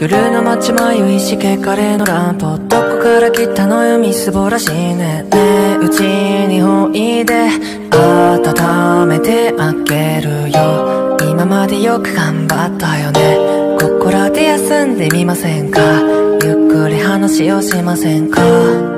夜の街迷いしけカレのランプどこから来たのよみすぼらしいね。ねえうちにおいで温めてあげるよ。今までよく頑張ったよね。ここらで休んでみませんか？ゆっくり話をしませんか？